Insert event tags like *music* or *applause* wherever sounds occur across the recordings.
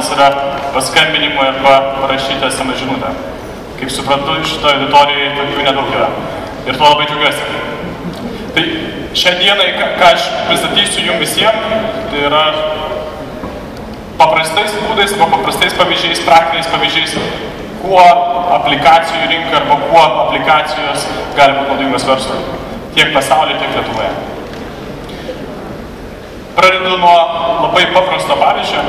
telefonas yra paskambinimo arba parašyta SMS žinutė. Kaip suprantu, šitoje auditorijoje tokių nedaug yra. Ir tuo labai džiaugiuosi. Tai šią dieną, ką aš pristatysiu jums visiems, tai yra paprastais būdais arba paprastais pavyzdžiais, praktiniais pavyzdžiais, kuo aplikacijų rinka arba kuo aplikacijos gali būti naudingos verslui. Tiek pasaulyje, tiek Lietuvoje. Pradedu nuo labai paprasto pavyzdžio.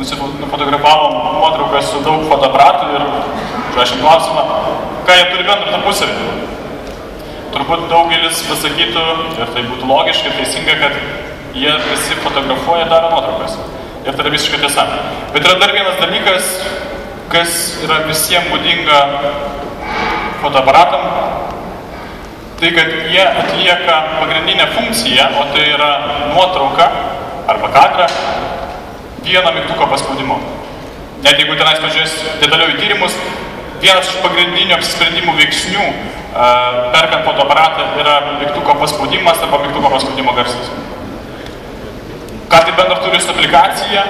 Nufotografavom nuotraukas su daug fotoaparatų ir užrašėm klausimą, ką jie turi bendro tarpusavį. Turbūt daugelis pasakytų, ir tai būtų logiška, teisinga, kad jie visi fotografuoja ir daro nuotraukas. Ir tai yra visiškai tiesa. Bet yra dar vienas dalykas, kas yra visiems būdinga fotoaparatam, tai kad jie atlieka pagrindinę funkciją, o tai yra nuotrauka arba kadrą vieno mygtuko paspaudimu. Net jeigu tenais pažiūrės detaliau į tyrimus, vienas iš pagrindinių apsisprendimų veiksnių perkant fotoaparatą yra mygtuko paspaudimas arba mygtuko paspaudimo garsas. Ką tai bendra turi su aplikacija,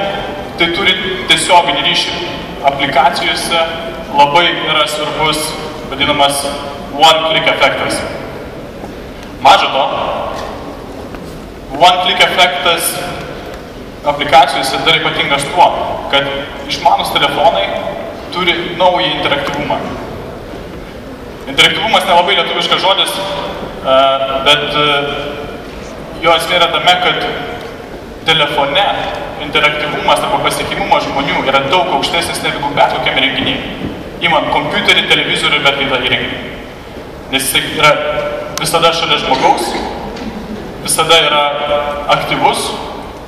tai turi tiesioginį ryšį. Aplikacijose labai yra svarbus vadinamas one-click efektas. Maža to, one-click efektas aplikacijose dar ypatingas tuo, kad išmanus telefonai turi naują interaktyvumą. Interaktyvumas nelabai lietuviškas žodis, bet jo esmė yra tame, kad telefone interaktyvumas arba pasiekimumas žmonių yra daug aukštesnis negu bet kokiam renginiai. Įmant kompiuterį, televizorių, bet kitą įrenginį. Nes jis yra visada šalia žmogaus, visada yra aktyvus,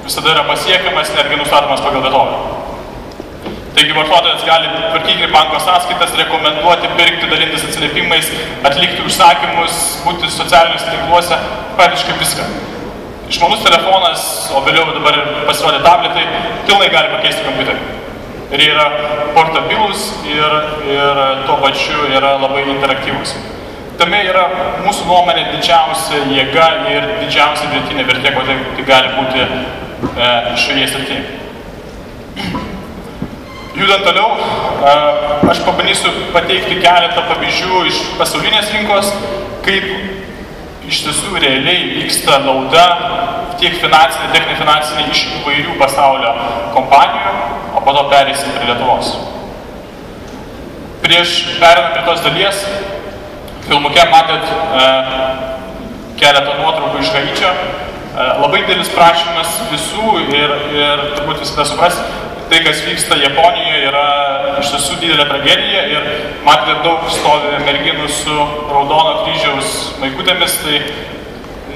visada yra pasiekiamas, netgi nustatomas pagal vietovę. Taigi vartotojas gali tvarkyti banko sąskaitas, rekomenduoti, pirkti, dalintis atsiliepimais, atlikti užsakymus, būti socialiniuose tinkluose, praktiškai viską. Išmanus telefonas, o vėliau dabar pasirodė tabletai, pilnai gali pakeisti kompiuterį. Ir jie yra portabilus ir, ir tuo pačiu yra labai interaktyvus. Tame yra mūsų nuomonė didžiausia jėga ir didžiausia vietinė vertė, kokia tai gali būti šioje srityje. Judant toliau, aš pabandysiu pateikti keletą pavyzdžių iš pasaulinės rinkos, kaip iš tiesų realiai vyksta nauda tiek finansinė, tiek nefinansinė iš įvairių pasaulio kompanijų, o po to perėsim prie Lietuvos. Prieš perinant prie tos dalies, filmuke matėt e, keletą nuotraukų iš Haičio. E, labai didelis prašymas visų ir, ir turbūt visada supras, tai, kas vyksta Japonijoje, yra iš tiesų didelė tragedija ir matėte daug stovi merginų su raudono kryžiaus maikutėmis, tai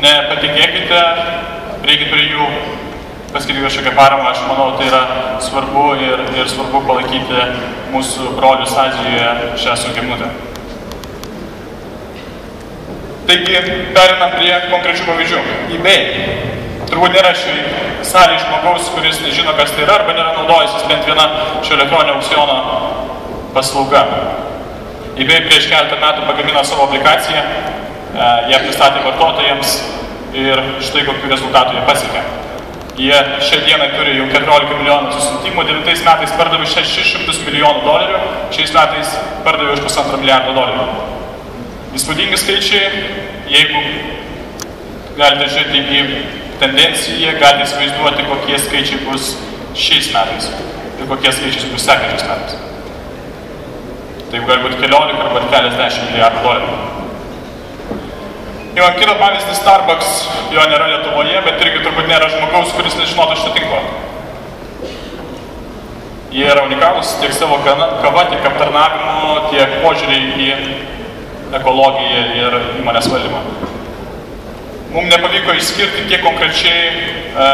nepatikėkite, reikia prie jų paskirti kažkokią paramą, aš manau, tai yra svarbu ir, ir svarbu palaikyti mūsų brolius Azijoje šią sunkią minutę. Taigi, perinam prie konkrečių pavyzdžių. eBay. Turbūt nėra šiai salėje žmogaus, kuris nežino, kas tai yra, arba nėra naudojusis bent viena šio elektroninio aukciono paslauga. eBay prieš keletą metų pagamino savo aplikaciją, ją pristatė vartotojams ir štai kokiu rezultatu jie pasiekė. Jie šią dieną turi jau 14 milijonų susitikimų, 9 metais pardavė 600 milijonų dolerių, šiais metais pardavė už pusantro milijardo dolerių. Įspūdingi skaičiai, jeigu galite žiūrėti į tendenciją, galite įsivaizduoti, kokie skaičiai bus šiais metais ir kokie skaičiai bus sekančiais metais. Tai gali būti keliolika arba keliasdešimt milijardų dolerių. Jau kitą pavyzdį Starbucks, jo nėra Lietuvoje, bet irgi turbūt nėra žmogaus, kuris nežinotų šitą tinklą. Jie yra unikalūs tiek savo kava, tiek aptarnavimu, tiek požiūrį į ekologiją ir įmonės valdymą. Mums nepavyko išskirti, kiek konkrečiai e,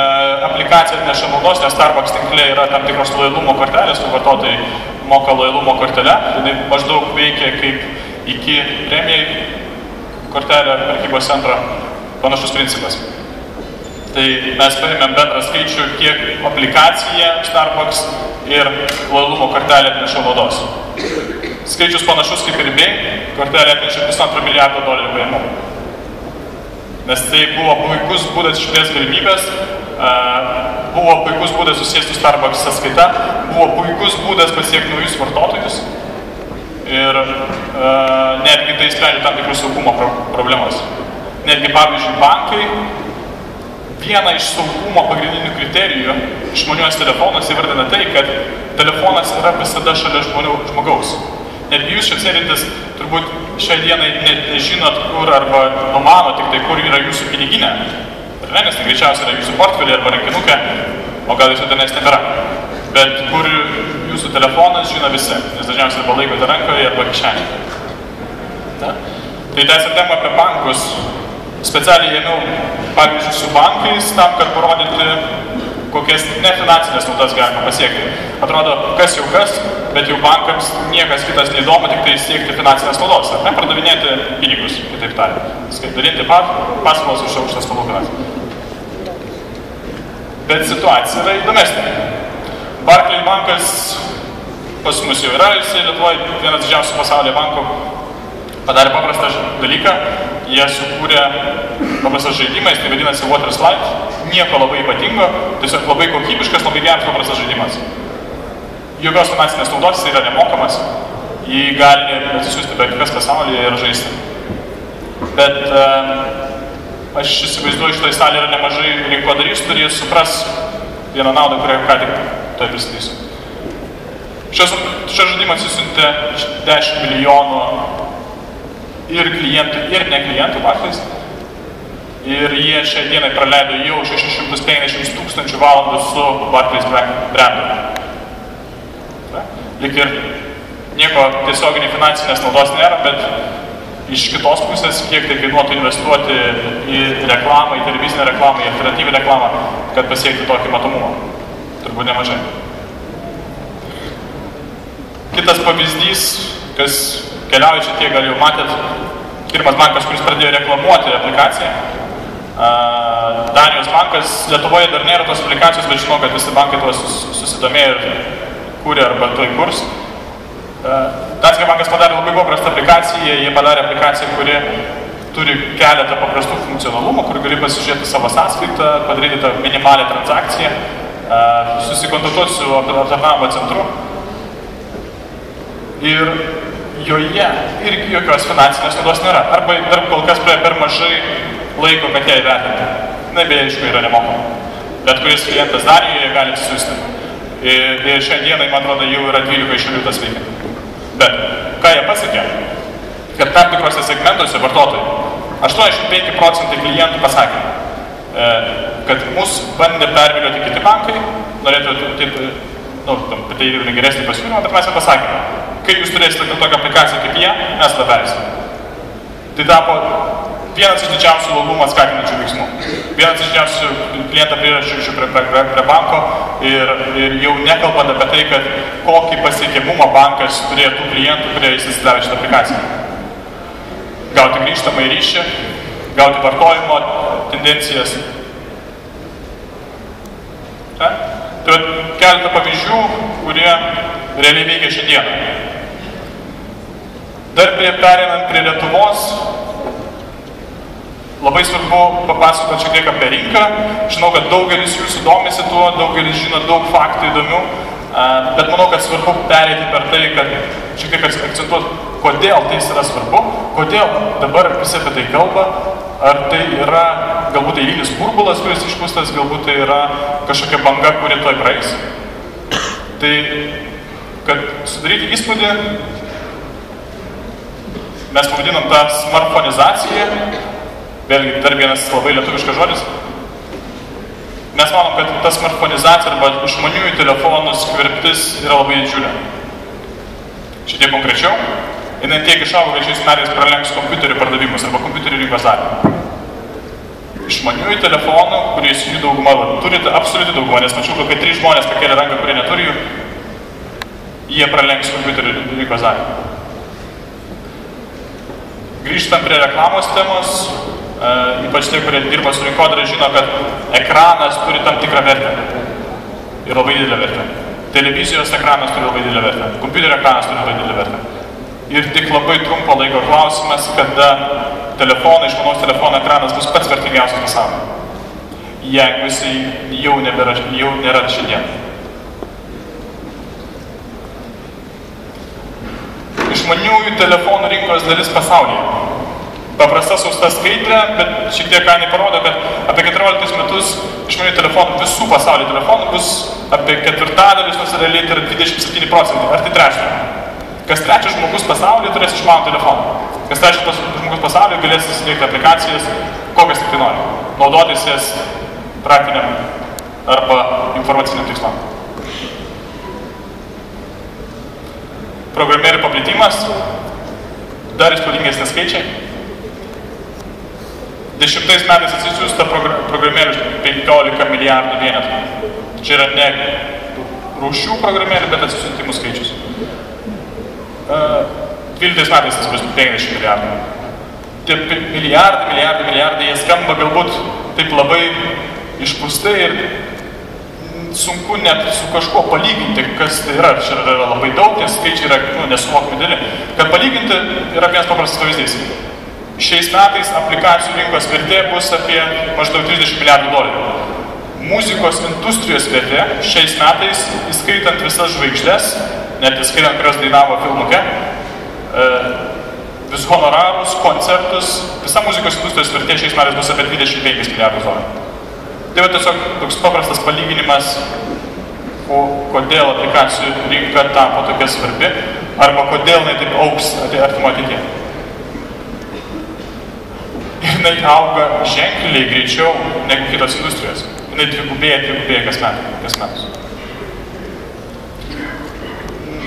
aplikacija atneša naudos, nes Starbucks tinkle yra tam tikros lojalumo kortelės, kur vartotojai moka lojalumo kortelę. Tai maždaug veikia kaip iki premijai kortelė prekybos centro, panašus principas. Tai mes paėmėm bendrą skaičių, kiek aplikacija Starbucks ir lojalumo kortelė atneša naudos. Skaičius panašus kaip ir eBay, kortelė atnešė pusantro milijardo dolerių pajamų. Nes tai buvo puikus būdas išplės galimybės buvo puikus būdas susėsti Starbucks sąskaita, buvo puikus būdas pasiekti naujus vartotojus ir netgi tai sprendžia tam tikrus saugumo problemas. Netgi, pavyzdžiui, bankai vieną iš saugumo pagrindinių kriterijų išmaniuos telefonas įvardina tai, kad telefonas yra visada šalia žmonių, žmogaus. Netgi jūs čia sėdintis turbūt šią dieną net nežinot, kur arba numano tik tai, kur yra jūsų piniginė. Ar ne, nes tai greičiausiai yra jūsų portfelė arba rankinukė, o gal jūsų tenais nebėra. Bet kur jūsų telefonas žino visi, nes dažniausiai arba laikote rankoje arba kišenėje. Tai tęsiant temą apie bankus, specialiai ėmiau pavyzdžiui su bankais tam, kad parodyti kokias nefinansinės naudas galima pasiekti. Atrodo, kas jau kas, bet jau bankams niekas kitas neįdomu, tik tai siekti finansinės naudos, ar ne, pardavinėti pinigus, kitaip tariant. Dalinti paskolas už aukštas palūkanas. Bet situacija yra įdomesnė. Barclay bankas pas mus jau yra, jisai Lietuvoje vienas didžiausių pasaulio bankų padarė paprastą dalyką, jie sukūrė paprastas žaidimas, tai vadinasi Water Slide, nieko labai ypatingo, tiesiog labai kokybiškas, labai geras paprastas žaidimas. Jokios finansinės naudos, jis yra nemokamas, jį gali atsisiųsti bet kas pasaulyje ir žaisti. Bet uh, aš įsivaizduoju, šitoje salėje yra nemažai rinkodaristų ir jie supras vieną naudą, kurią ką tik tai pristatysiu. Šios, šios žaidimas įsiuntė 10 milijonų ir klientų, ir ne klientų Barclays. Ir jie šią dieną praleido jau 650 tūkstančių valandų su Barclays brandu. Lik ir nieko tiesioginį finansinės naudos nėra, bet iš kitos pusės, kiek tai kainuotų investuoti į reklamą, į televizinę reklamą, į alternatyvę reklamą, kad pasiekti tokį matomumą. Turbūt nemažai. Kitas pavyzdys, kas keliauja čia tiek, gal jau matėt, pirmas bankas, kuris pradėjo reklamuoti aplikaciją. Danijos bankas, Lietuvoje dar nėra tos aplikacijos, bet žinau, kad visi bankai tuos susidomėjo ir kūrė arba toj kurs. Danske bankas padarė labai paprastą aplikaciją, jie padarė aplikaciją, kuri turi keletą paprastų funkcionalumų, kur gali pasižiūrėti savo sąskaitą, padaryti tą minimalią transakciją, susikontaktuoti su aptarnavimo centru. Ir joje irgi jokios finansinės naudos nėra. Arba dar kol kas praėjo per mažai laiko, kad ją įvertinti. Na, beje, aišku, yra nemokama. Bet kuris klientas Danijoje gali atsisiųsti. Ir, ir šiandienai, man atrodo, jau yra 12 šalių tas veikia. Bet ką jie pasiekė? Kad tam tikrose segmentuose vartotojai 85 procentai klientų pasakė, e, kad mus bandė pervilioti kiti bankai, norėtų, taip, nu, tai geresnį pasiūlymą, bet mes jau pasakėme, kai jūs turėsite tokią aplikaciją kaip jie, mes tą perėsime. Tai tapo vienas iš didžiausių laugumą skatinančių veiksmų. Vienas iš didžiausių klientą prirašančių prie, prie, prie, banko ir, ir jau nekalbant apie tai, kad kokį pasiekimumą bankas turėjo tų klientų, kurie įsisidavė šitą aplikaciją. Gauti grįžtamą į ryšį, gauti vartojimo tendencijas. Ta? Tai keletą pavyzdžių, kurie realiai veikia šiandieną. Dar prie perinant prie Lietuvos, labai svarbu papasakoti šiek tiek apie rinką. Žinau, kad daugelis jūsų domisi tuo, daugelis žino daug faktų įdomių, bet manau, kad svarbu pereiti per tai, kad šiek tiek akcentuoti, kodėl tai yra svarbu, kodėl dabar visi apie tai kalba, ar tai yra galbūt eilinis burbulas, kuris išpūstas, galbūt tai yra kažkokia banga, kuri toj praeis. Tai, kad sudaryti įspūdį, mes pavadinom tą smartfonizaciją, vėlgi dar vienas labai lietuviškas žodis. Mes manom, kad ta smartfonizacija arba išmaniųjų telefonų skvirptis yra labai didžiulė. Šitie konkrečiau, jinai tiek išaugo, kad šiais metais pralenks kompiuterių pardavimus arba kompiuterių rinkos dalį. Išmaniųjų telefonų, kuriais jų dauguma turite, absoliuti dauguma, nes mačiau, kad trys žmonės pakėlė ranką, kurie neturi jų, jie pralenks kompiuterių rinkos dalį. Grįžtam prie reklamos temos, e, ypač tie, kurie dirba su rinkodara, žino, kad ekranas turi tam tikrą vertę. Ir labai didelę vertę. Televizijos ekranas turi labai didelę vertę. Kompiuterio ekranas turi labai didelę vertę. Ir tik labai trumpo laiko klausimas, kada telefono, išmanaus telefono ekranas bus pats vertingiausias pasaulyje. jeigu jisai jau, nebėra, jau nėra šiandien. Išmaniųjų telefonų rinkos dalis pasaulyje. Paprasta sausta skaitrė, bet šiek tiek kainai parodo, kad apie 14 metus išmaniųjų telefonų, visų pasaulio telefonų bus apie ketvirtadalis, nors realiai tai yra 27 procentai, ar tai trečdalis. Kas trečias žmogus pasaulyje turės išmanų telefoną. Kas trečias žmogus pasaulyje galės įsidėkti aplikacijas, kokias tik tai nori. Naudotis jas praktiniam arba informaciniam tikslam. Programėlių paplitimas, dar įspūdingesnė skaičiai. Dešimtais metais atsisiųsta programėlių 15 milijardų vienetų. Čia yra ne rūšių programėlių, bet atsisiuntimų skaičius. 12 metais tas bus 50 milijardų. Tie milijardai, milijardai, milijardai, jie skamba galbūt taip labai išpūstai ir sunku net su kažkuo palyginti, kas tai yra. Čia yra labai daug, nes skaičiai yra nu, nesuvokami dėlį. Kad palyginti yra vienas paprastas pavyzdys. Šiais metais aplikacijų rinkos vertė bus apie maždaug 30 milijardų dolerių. Muzikos industrijos vertė šiais metais, įskaitant visas žvaigždės, net įskaitant, kurios dainavo filmuke, e, vis honorarus, koncertus, visa muzikos industrijos vertė šiais metais bus apie 25 milijardus dolerių. Tai va tiesiog toks paprastas palyginimas, o kodėl aplikacijų rinka tapo tokia svarbi, arba kodėl jinai taip auks artimo ateityje. Ir jinai auga ženkliai greičiau negu kitos industrijos. Jinai dvigubėja, dvigubėja kas, met, kas metus.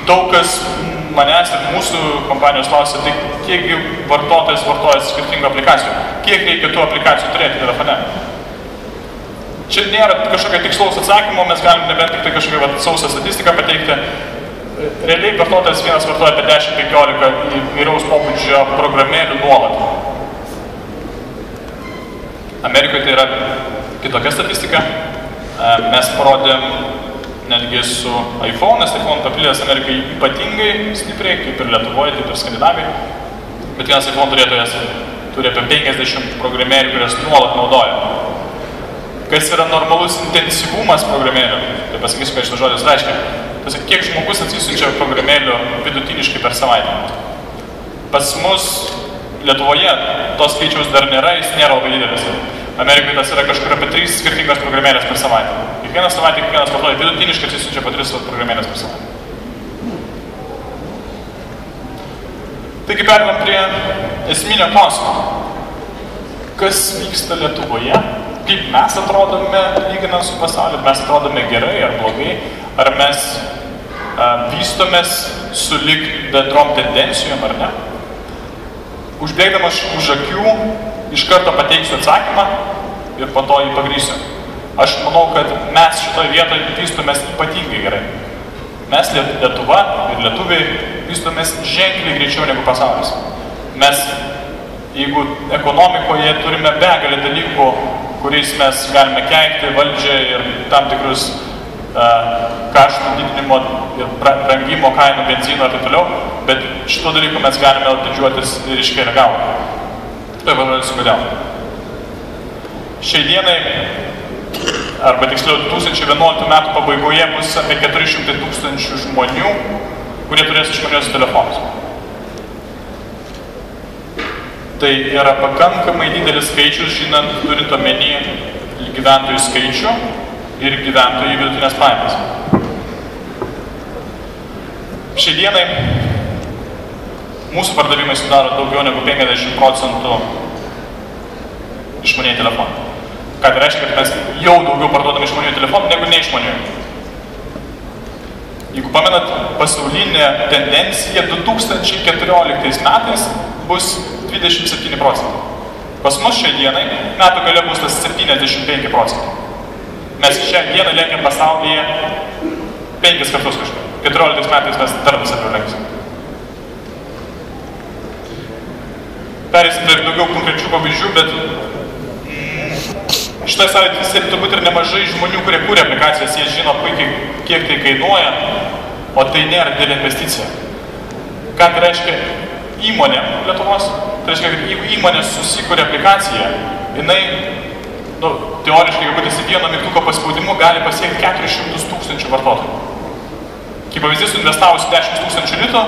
Daug kas manęs ir mūsų kompanijos klausia, tai kiekgi vartotojas vartoja skirtingų aplikacijų, kiek reikia tų aplikacijų turėti telefone. Čia nėra kažkokio tikslaus atsakymo, mes galim nebent tik tai kažkokią sausą statistiką pateikti. Realiai vartotojas vienas vartoja apie 10-15 įvairiaus pobūdžio programėlių nuolat. Amerikoje tai yra kitokia statistika. E, mes parodėm netgi su iPhone, nes iPhone paplitęs Amerikai ypatingai stipriai, kaip ir Lietuvoje, taip ir Skandinavijoje. Bet vienas iPhone turėtojas turi apie 50 programėlių, kurias nuolat naudoja kas yra normalus intensyvumas programėlių. Tai pasakysiu, ką šitas žodis reiškia. Tiesiog kiek žmogus atsisiunčia programėlių vidutiniškai per savaitę. Pas mus Lietuvoje tos skaičiaus dar nėra, jis nėra labai didelis. Amerikoje tas yra kažkur apie 3 skirtingos programėlės per savaitę. Kiekvieną savaitę, kiekvienas vartotojas vidutiniškai atsisiunčia po 3 programėlės per savaitę. Taigi perėmėm prie esminio klausimo. Kas vyksta Lietuvoje kaip mes atrodome lyginant su pasauliu, mes atrodome gerai ar blogai, ar mes a, vystomės su lik bendrom tendencijom ar ne. Užbėgdamas už akių, iš karto pateiksiu atsakymą ir po to jį pagrysiu. Aš manau, kad mes šitoje vietoje vystomės ypatingai gerai. Mes Lietuva ir lietuviai vystomės ženkliai greičiau negu pasaulis. Mes, jeigu ekonomikoje turime begalę dalykų, kuriais mes galime keikti valdžią ir tam tikrus uh, kaštų didinimo ir brangimo kainų benzino ir taip toliau, bet šito dalyko mes galime didžiuotis ir iškiai regavo. Tai vadinasi, kodėl. Šiai dienai, arba tiksliau 2011 metų pabaigoje bus apie 400 tūkstančių žmonių, kurie turės išmaniosius telefonus. Tai yra pakankamai didelis skaičius, žinant, turint omeny gyventojų skaičių ir gyventojų vidutinės pajamas. Šiandienai mūsų pardavimai sudaro daugiau negu 50 procentų išmaniai telefonų. Ką tai reiškia, kad mes jau daugiau parduodame išmaniųjų telefonų negu neišmaniųjų. Jeigu pamenat, pasaulinė tendencija 2014 metais bus 27 procentai. Pas mus šią dienai metų gale bus tas 75 procentai. Mes šią dieną lenkiam pasaulyje penkis kartus kažkur. 14 metais mes dar vis apie lenksim. Perėsim dar daugiau konkrečių pavyzdžių, bet šitoje salėje turbūt ir nemažai žmonių, kurie kūrė aplikacijas, jie žino puikiai, kiek tai kainuoja, o tai nėra didelė investicija. Ką tai reiškia įmonė Lietuvos? Tai reiškia, kad jeigu įmonė susikūrė aplikaciją, jinai nu, teoriškai, jeigu esi vieno mygtuko paspaudimu, gali pasiekti 400 tūkstančių vartotojų. Kaip pavyzdys, investavus 10 tūkstančių litų,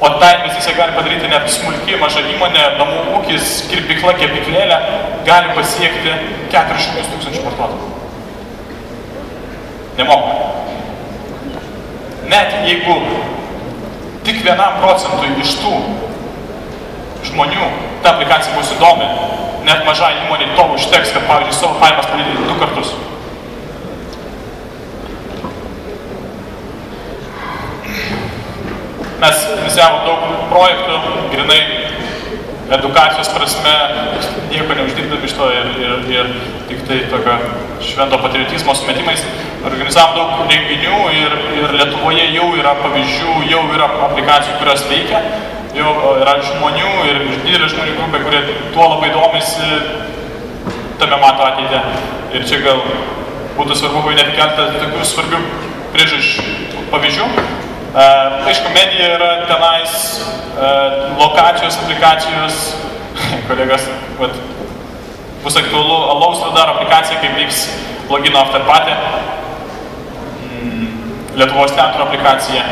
o tą investiciją gali padaryti net smulki maža įmonė, namų ūkis, kirpikla, kepiklėlė, gali pasiekti 400 tūkstančių vartotojų. Nemokamai. Net jeigu tik vienam procentui iš tų žmonių ta aplikacija bus įdomi, net mažai įmonė to užteks, kad, pavyzdžiui, savo pajamas padidinti du kartus. Mes inicijavome daug projektų, grinai edukacijos prasme, nieko neuždirbdami iš to ir, ir, ir tik tai tokio švento patriotizmo sumetimais. Organizavom daug renginių ir, ir Lietuvoje jau yra pavyzdžių, jau yra aplikacijų, kurios veikia, jau yra žmonių ir didelė žmonių grupė, kurie tuo labai domisi, tame mato ateitį. Ir čia gal būtų svarbu paminėti keletą tokių svarbių priežasčių pavyzdžių. E, aišku, medija yra tenais e, lokacijos, aplikacijos, *laughs* kolegas, vat, bus aktualu, alaus radar aplikacija, kaip vyks logino after party, mm, Lietuvos teatro aplikacija,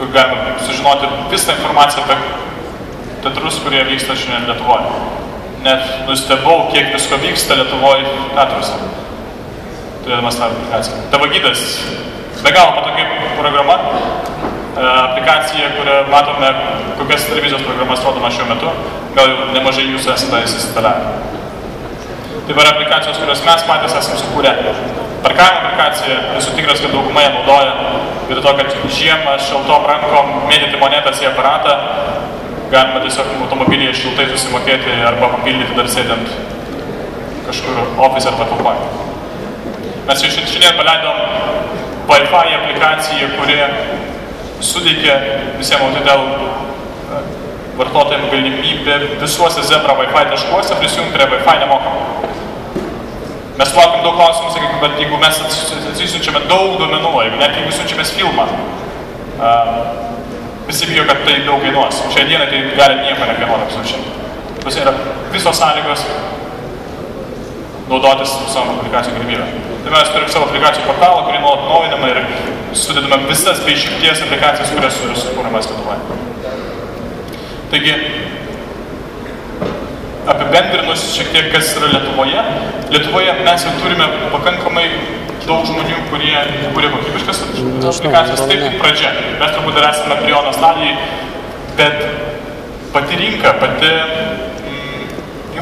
kur galima sužinoti visą informaciją apie teatrus, kurie vyksta šiandien Lietuvoje. Net nustebau, kiek visko vyksta Lietuvoje teatruose. Turėdamas tą aplikaciją. Tavagydas. Be galo patogi programa. E, aplikacija, kurioje matome, kokias televizijos programas rodoma šiuo metu. Gal jau nemažai jūsų esate įsistalavę. Tai yra aplikacijos, kurias mes patys esame sukūrę. Parkavimo aplikacija, esu tikras, kad dauguma ją naudoja. Ir to, kad žiemą šaltom rankom mėtyti monetas į aparatą, galima tiesiog automobilyje šiltai susimokėti arba papildyti dar sėdint kažkur ofise ar patalpoje. Mes jau šiandien paleidom Wi-Fi aplikaciją, kuri suteikia visiems Autodel vartotojams galimybę visuose Zebra Wi-Fi taškuose prisijungti prie Wi-Fi nemokamai. Mes laukiam daug klausimų, sakykime, bet jeigu mes atsisiunčiame daug duomenų, jeigu net jeigu siunčiamės filmą, uh, visi bijo, kad tai daug kainuos. Šią dieną tai gali nieko nekainuoti absoliučiai. Pas yra visos sąlygos naudotis savo aplikacijų galimybę. Tai mes turim savo aplikacijų portalą, kurį nuolat naujiname ir sudedame visas bei šimties aplikacijas, kurias yra sukūrimas Lietuvoje. Taigi, apibendrinus šiek tiek, kas yra Lietuvoje. Lietuvoje mes jau turime pakankamai daug žmonių, kurie kūrė kokybiškas aplikacijas. Taip, pradžia. Mes turbūt dar esame embriono stadijai, bet pati rinka, pati mm,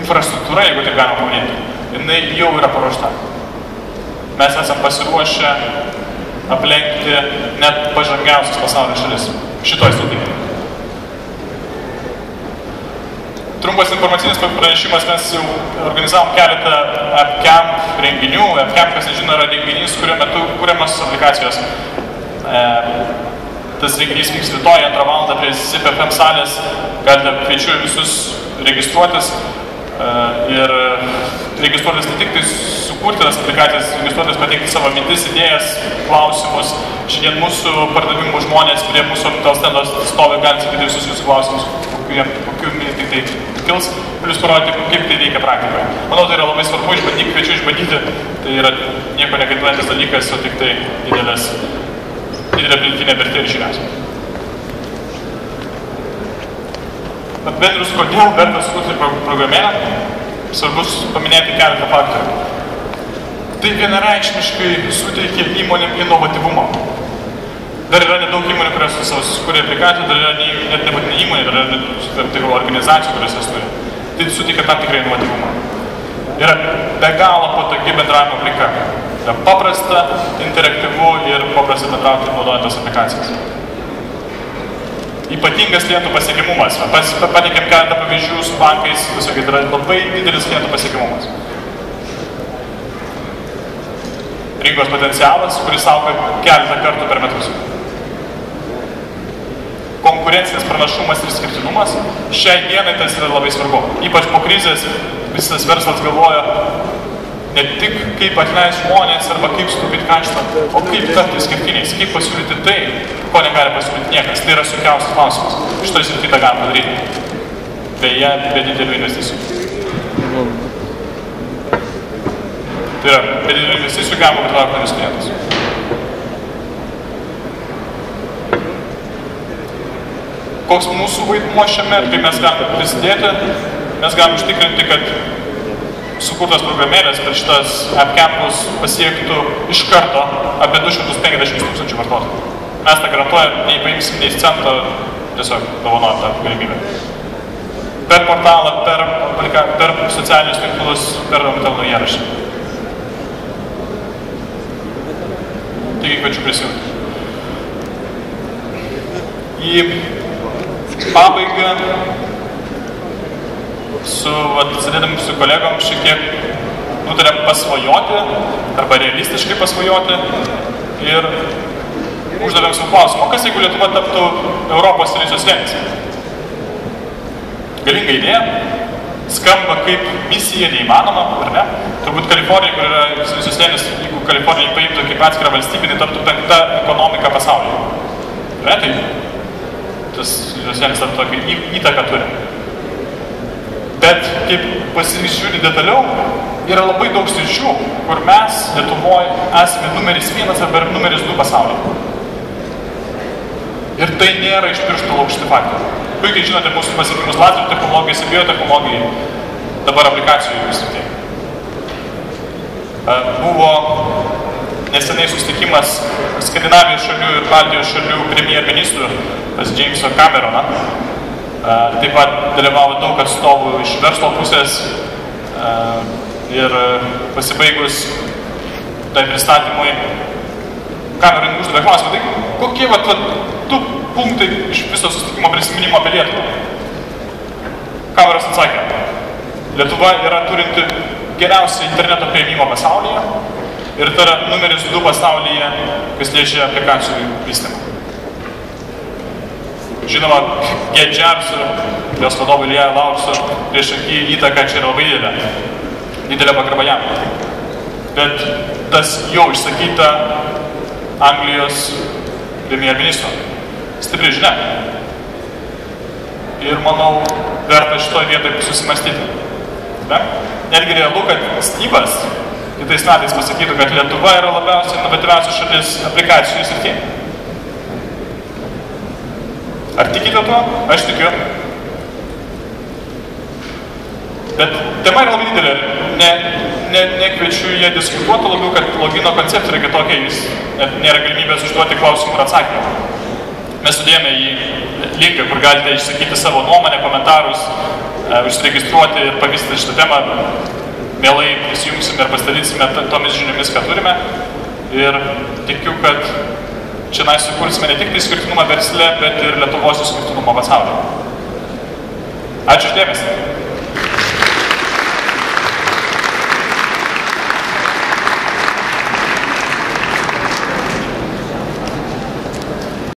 infrastruktūra, jeigu taip galima pavadinti, jinai jau yra paruošta. Mes esame pasiruošę aplenkti net pažangiausias pasaulio šalis šitoj srityje. Trumpas informacinis pranešimas, mes jau organizavom keletą AppCamp renginių. AppCamp, kas nežino, yra renginys, kurio metu kūriamas aplikacijos. E, tas renginys vyks rytoj, antrą valandą prie ZipFM salės. Galite kviečiu visus registruotis. E, ir registruotis ne tik tai sukurti tas aplikacijas, registruotis pateikti savo mintis, idėjas, klausimus. Šiandien mūsų pardavimų žmonės prie mūsų stendo stovi, gali sakyti visus jūsų klausimus, kokiu, kokiu tik tai kils, plius parodyti, kaip tai veikia praktikoje. Manau, tai yra labai svarbu išbandyti, kviečiu išbandyti, tai yra nieko nekainuojantis dalykas, o tik tai didelės, didelė pridėtinė vertė ir žinias. Apibendrus, kodėl verta sukurti programėlę, svarbus paminėti keletą faktorių. Tai vienareikšmiškai suteikia įmonėm inovatyvumo. Dar yra nedaug įmonių, kurios sukūrė aplikacijų, dar yra net nebūtinai įmonė, dar yra tam tikrų organizacijų, kurios jas turi. Tai suteikia tam tikrą inovatyvumą. Yra be galo patogi bendravimo aplinka. Yra paprasta, interaktyvu ir paprasta bendrauti naudojant tos aplikacijas. Ypatingas klientų pasiekimumas. Pas, pateikėm keletą pavyzdžių su bankais, visokiai tai yra labai didelis klientų pasiekimumas. Rinkos potencialas, kuris auga keletą kartų per metus konkurencinis pranašumas ir skirtinumas, šiai dienai tas yra labai svarbu. Ypač po krizės visas verslas galvoja ne tik kaip atleisti žmonės arba kaip stupyti kaštą, o kaip tapti skirtiniais, kaip pasiūlyti tai, ko negali pasiūlyti niekas. Tai yra sunkiausias klausimas. Šitą sritį tą galima daryti. Beje, be didelių investicijų. Tai yra, be didelių investicijų galima pritraukti naujus klientus. Koks mūsų vaidmuo šiame ir kaip mes galime prisidėti, mes galime užtikrinti, kad sukurtas programėlės per šitas appcampus pasiektų iš karto apie 250 tūkstančių vartotojų. Mes tą garantuojam, nei paimsim nei centą, tiesiog dovanojam tą galimybę. Per portalą, per, per socialinius tinklus, per Omtel naujienraštį. Taigi kviečiu prisijungti. Į pabaigą su, vat, sėdėdami su kolegom šiek tiek nutarėm pasvajoti arba realistiškai pasvajoti ir uždavėm savo klausimą, kas jeigu Lietuva taptų Europos silicijos slėnis? Galinga idėja, skamba kaip misija neįmanoma, ar ne? Turbūt Kalifornija, kur yra silicijos slėnis, jeigu Kalifornija paimtų kaip atskirą valstybę, tai taptų penkta ekonomika pasaulyje. Ne, tai tas silicijos slėnis tam tokį įtaką turi. Bet kaip pasižiūrėti detaliau, yra labai daug sričių, kur mes Lietuvoje esame numeris vienas arba numeris du pasaulyje. Ir tai nėra iš pirštų laukšti faktai. Puikiai žinote mūsų pasiekimus lazerių technologijos ir biotechnologijai, dabar aplikacijų srityje. Buvo neseniai susitikimas Skandinavijos šalių ir Baltijos šalių premjerministrų pas Jameso Cameroną. Taip pat dalyvavo daug atstovų iš verslo pusės ir pasibaigus tai pristatymui Cameron uždavė klausimą, tai kokie vat, du punktai iš viso susitikimo prisiminimo apie Lietuvą? Cameronas atsakė, Lietuva yra turinti geriausią interneto prieimimą pasaulyje ir tai yra numeris du pasaulyje, kas liečia aplikacijų vystymą. Žinoma, Gedžiars ir jos vadovui Lėja Laursu prieš akį įtaką čia yra labai didelė. Didelė pagarba jam. Bet tas jau išsakyta Anglijos premjerministro. Stipri žinia. Ir manau, verta šitoje vietoje susimastyti. Ne? Netgi realu, kad Styvas kitais metais pasakytų, kad Lietuva yra labiausiai inovatyviausia šalis aplikacijų srityje. Ar tikite tuo? Aš tikiu. Bet tema yra labai didelė. Ne, ne, nekviečiu ją diskutuoti, labiau, kad logino koncepcija yra kitokia, jis net nėra galimybės užduoti klausimų ir atsakymų. Mes sudėjome į linką, kur galite išsakyti savo nuomonę, komentarus, e, užsiregistruoti ir pavystyti šitą temą. Mielai prisijungsime ir pasidalinsime tomis žiniomis, ką turime. Ir tikiu, kad čia mes sukursime ne tik tai skirtinumą versle, bet ir Lietuvos skirtinumą pasaulyje. Ačiū uždėmesi.